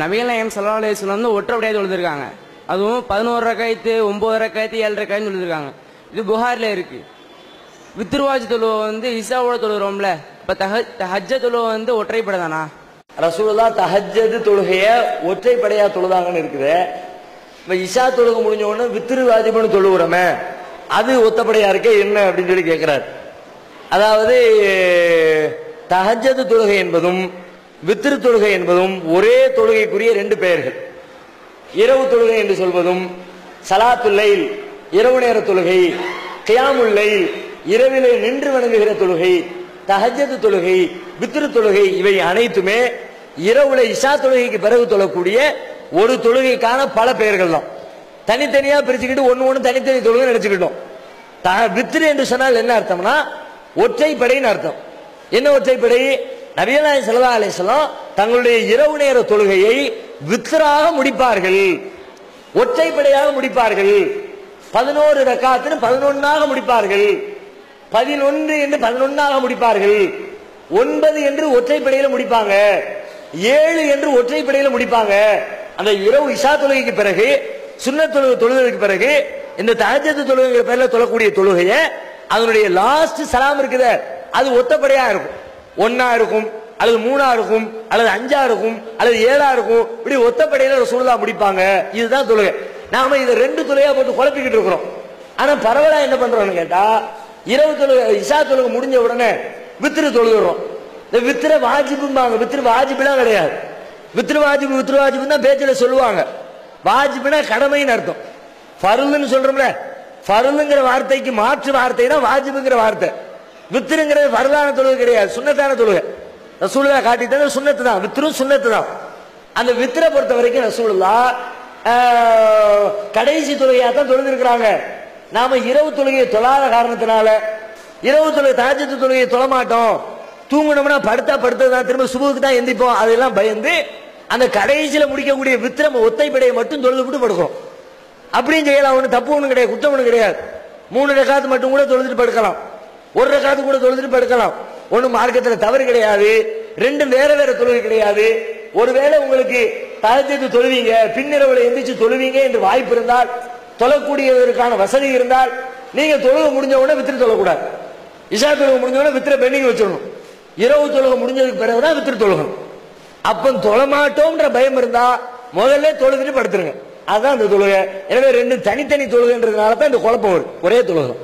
நபிகள் நாயம் சல்லா அலிஸ்லாம் வந்து ஒற்றப்படியாக தொழுதுருக்காங்க அதுவும் பதினோரு ரக்காயத்து ஒன்பது ரக்காயத்து ஏழு ரக்காயத்து தொழுதுருக்காங்க இது புகாரில் இருக்கு. வித்ருவாஜ் தொழுவை வந்து இசாவோட தொழுகிறோம்ல. இப்போ தஹ ஹஜ்ஜ தொழுவை வந்து ஒற்றைப்படை தானா? ரசூலா தஹஜ்ஜது தொழுகைய ஒற்றைப்படையா தொழுதாங்கன்னு இருக்குது. இப்போ இஷா தொழுகை முடிஞ்ச உடனே வித்திரு வாஜிபுன்னு தொழுகிறோமே அது ஒத்தப்படையா இருக்கே என்ன அப்படின்னு சொல்லி கேட்கிறார் அதாவது தஹஜது தொழுகை என்பதும் வித்திரு தொழுகை என்பதும் ஒரே தொழுகைக்குரிய ரெண்டு பெயர்கள். இரவு தொழுகை என்று சொல்வதும் சலாத்துல்லை இரவு நேர தொழுகை கியாமுல்லைல் இரவிலே நின்று வணங்குகிற தொழுகை தஹஜது தொழுகை வித்திரு தொழுகை இவை அனைத்துமே இரவுல இஷா தொழுகைக்கு பிறகு தொழக்கூடிய ஒரு தொழுகைக்கான பல பெயர்கள் தான். தனித்தனியா பிரிச்சுக்கிட்டு ஒன்னு ஒன்று தனித்தனி தொழுகை நினைச்சுக்கிட்டோம். த- வித்திரு என்று சொன்னால் என்ன அர்த்தம்னா ஒற்றைப்படைன்னு அர்த்தம். என்ன ஒற்றைப்படை? நபியலாய் செல்லா அலிஸ்லாம் தங்களுடைய இரவு நேர தொழுகையை வித்ராக முடிப்பார்கள். ஒற்றைப்படையாக முடிப்பார்கள். பதினோரு ரக்காத்துன்னு பதினொன்னாக முடிப்பார்கள். பதினொன்று என்று பதினொன்னாக முடிப்பார்கள். ஒன்பது என்று ஒற்றைப்படையில முடிப்பாங்க. ஏழு என்று ஒற்றைப்படையில முடிப்பாங்க. அந்த இரவு இஷா தொழுகைக்கு பிறகு சுண்ண தொழுகை தொழுகைக்கு பிறகு இந்த தகஜத்து தொழுகைங்கிற பேர்ல தொழக்கூடிய தொழுகைய அதனுடைய லாஸ்ட் சலாம் இருக்குதே. அது ஒத்தப்படையா இருக்கும். ஒன்னா இருக்கும் அல்லது மூணா இருக்கும் அல்லது அஞ்சா இருக்கும் அல்லது ஏழா இருக்கும் இப்படி ஒத்தப்படையில சூழலா முடிப்பாங்க. இதுதான் தொழுகை. நாம இதை ரெண்டு தொழுகையா போட்டு குழப்பிக்கிட்டு இருக்கிறோம். ஆனா பரவலா என்ன பண்றோம்னு கேட்டா இரவு தொழுகை இஷா தொழுகை முடிஞ்ச உடனே வித்திரு தொழுகிறோம். இந்த வித்திர வாஜிபும்பாங்க. வித்திரு வாஜிபுலாம் கிடையாது. வித்திரு வாஜிபு வித்திரு வாஜிபு தான் பேச்சில் சொல்லுவாங்க. வாஜிபுனா கடமைன்னு அர்த்தம். ஃபருல்னு சொல்றோம்ல ஃபருலுங்கிற வார்த்தைக்கு மாற்று வார்த்தை தான் வாஜிபுங்கிற வார்த்தை. வித்திருங்கிறது வரதான தொழுகை கிடையாது. சுண்ணத்தான தொழுகை. ரசூலுல்லா காட்டி தந்தது சுண்ணத்து தான். வித்திரும் சுண்ணத்து தான். அந்த வித்திரை பொறுத்த வரைக்கும் ரசூலுல்லா கடைசி தொழுகையாக தான் தொழுந்திருக்கிறாங்க நாம இரவு தொழுகையை தொழாத காரணத்தினால இரவு தொழுகை தாஜத்து தொழுகையை தொழ மாட்டோம். தூங்கணும்னா படுத்தா படுத்தது தான் திரும்ப சுபுக்கு தான் எந்திப்போம் அதெல்லாம் பயந்து அந்த கடைசியில் முடிக்கக்கூடிய வித்திரம் ஒத்தைப்படையை மட்டும் தொழுது விட்டு படுக்கும். அப்படியும் செய்யலாம். ஒன்றும் தப்பு ஒன்றும் கிடையாது. குற்றம் ஒன்றும் கிடையாது. மூணு ரெக்காத்து மட்டும் கூட தொழுதுட்டு படுக்கலாம். ஒரு ரகாத்து கூட தொழுதுட்டு படுக்கலாம். ஒண்ணும் மார்க்கத்துல தவறு கிடையாது. ரெண்டும் வேற வேற தொழுகை கிடையாது. ஒருவேளை உங்களுக்கு தகஜத்து தொழுவீங்க பின்னிரவுல எந்திரிச்சு தொழுவீங்க என்று வாய்ப்பு இருந்தால் தொழக்கூடியதற்கான வசதி இருந்தால் நீங்க தொழுகை முடிஞ்ச உடனே வித்திரு தொழக்கூடாது. இஷா தொழுக முடிஞ்ச உடனே வித்திர பெண்டிங் வச்சிடணும். இரவு தொழுகை முடிஞ்சதுக்கு பிறகுதான் வித்திரு தொழுகணும். அப்ப தொழமாட்டோம்ன்ற பயம் இருந்தா முதல்ல தொழுதுட்டு படுத்துருங்க. அதுதான் அந்த தொழுகை. எனவே ரெண்டு தனித்தனி தொழுகைன்றதுனால தான் இந்த குழப்பம் வரும் ஒரே தொழுகை.